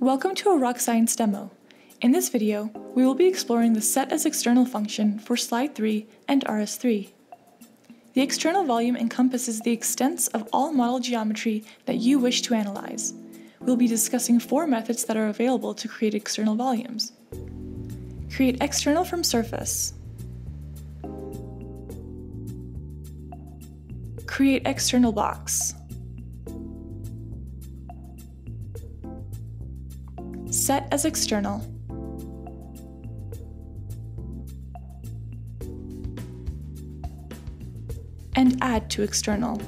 Welcome to a Rocscience demo. In this video, we will be exploring the set as external function for slide 3 and RS3. The external volume encompasses the extents of all model geometry that you wish to analyze. We'll be discussing four methods that are available to create external volumes. Create external from surface. Create external box. Set as external. And add to external.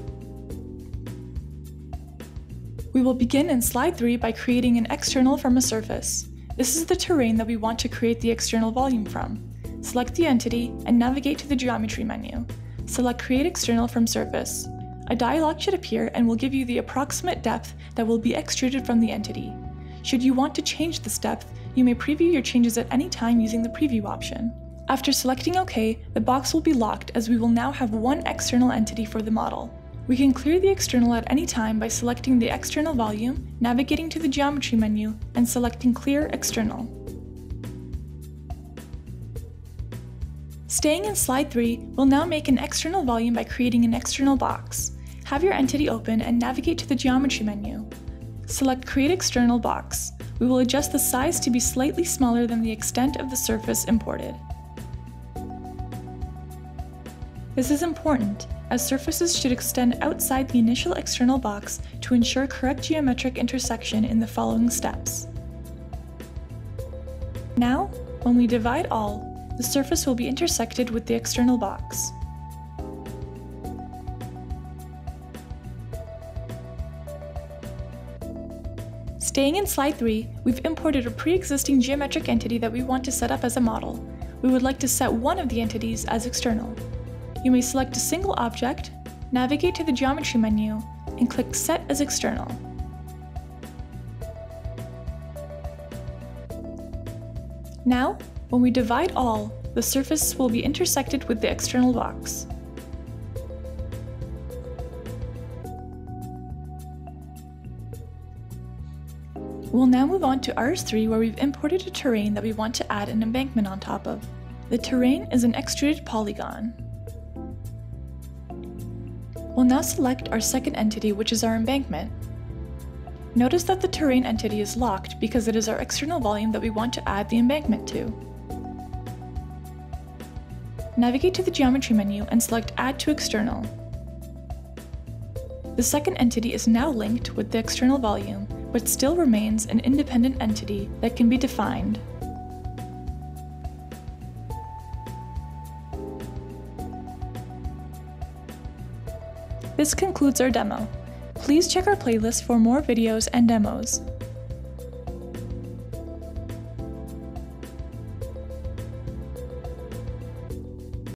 We will begin in slide 3 by creating an external from a surface. This is the terrain that we want to create the external volume from. Select the entity and navigate to the geometry menu. Select Create External from Surface. A dialog should appear and will give you the approximate depth that will be extruded from the entity. Should you want to change this depth, you may preview your changes at any time using the preview option. After selecting OK, the box will be locked as we will now have one external entity for the model. We can clear the external at any time by selecting the external volume, navigating to the geometry menu, and selecting Clear External. Staying in slide 3, we'll now make an external volume by creating an external box. Have your entity open and navigate to the geometry menu. Select Create External Box. We will adjust the size to be slightly smaller than the extent of the surface imported. This is important, as surfaces should extend outside the initial external box to ensure correct geometric intersection in the following steps. Now, when we divide all, the surface will be intersected with the external box. Staying in slide 3, we've imported a pre-existing geometric entity that we want to set up as a model. We would like to set one of the entities as external. You may select a single object, navigate to the geometry menu, and click Set as External. Now, when we divide all, the surface will be intersected with the external box. We'll now move on to RS3 where we've imported a terrain that we want to add an embankment on top of. The terrain is an extruded polygon. We'll now select our second entity which is our embankment. Notice that the terrain entity is locked because it is our external volume that we want to add the embankment to. Navigate to the geometry menu and select Add to External. The second entity is now linked with the external volume but still remains an independent entity that can be defined. This concludes our demo. Please check our playlist for more videos and demos.